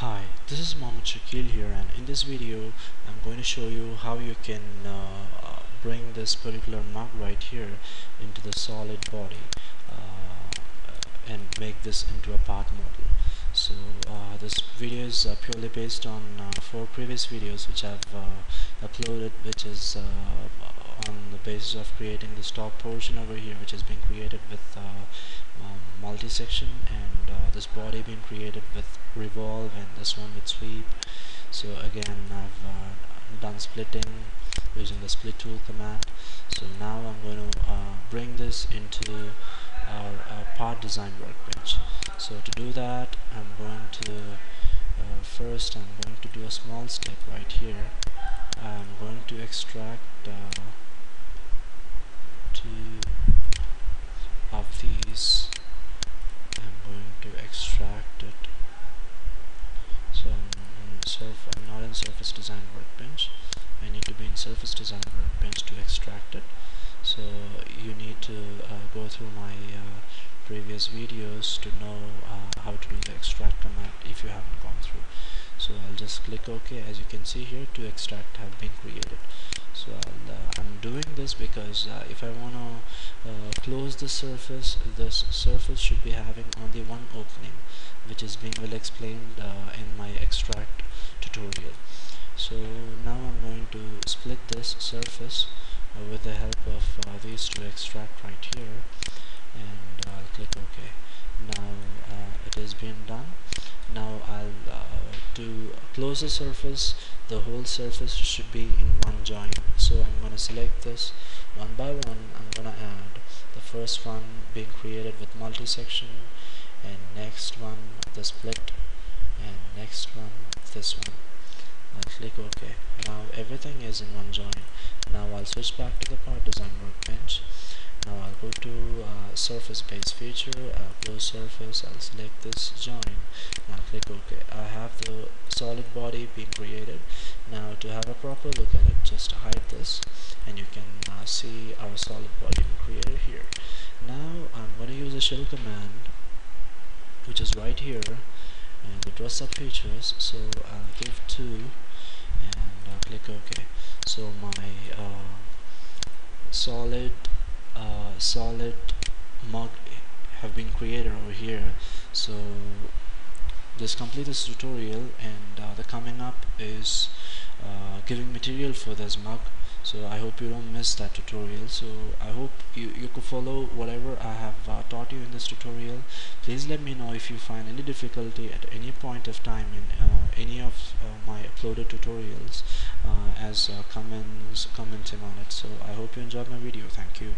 Hi, this is Mohammed Shakeel here and in this video I'm going to show you how you can uh, bring this particular mug right here into the solid body uh, and make this into a part model. So uh, this video is uh, purely based on uh, four previous videos which I've uh, uploaded which is on the basis of creating the stop portion over here which has been created with um, multi-section and this body being created with revolve and this one with sweep. So again I've uh, done splitting using the split tool command. So now I'm going to uh, bring this into our uh, part design workbench. So to do that I'm going to uh, first I'm going to do a small step right here. I'm going to extract uh, two of these extract it so I'm, I'm not in surface design workbench. I need to be in surface design workbench to extract it. So you need to uh, go through my uh, previous videos to know uh, how to do the extract command if you haven't gone through. So I'll just click OK as you can see here to extract have been created. So i am uh, doing this because uh, if I want to uh, close the surface this surface should be having only one opening which is being well explained in my extract tutorial. So now I'm going to split this surface uh, with the help of uh, these two extract right here and I'll click OK. Now it has been done. Now I'll to close the surface. The whole surface should be in one join. So I'm going to select this one by one. I'm going to add the first one being created with multi-section and next one the split and next one this one. I'll click OK. Now everything is in one join. Now I'll switch back to the part design workbench. Now I'll go to uh, surface base feature uh, close surface. I'll select this join. Now click OK. I have the solid body being created. Now to have a proper look at it just hide this and you can uh, see our solid body created here. Now I'm going to use a shell command which is right here and the dress up features so I'll give 2 and uh, click OK so my uh, solid uh, solid mug have been created over here. So this complete this tutorial and uh, the coming up is uh, giving material for this mug so I hope you don't miss that tutorial. So I hope you, you could follow whatever I have uh, taught you in this tutorial. Please let me know if you find any difficulty at any point of time in uh, any of uh, my uploaded tutorials uh, as comments commenting on it. So I hope you enjoyed my video. Thank you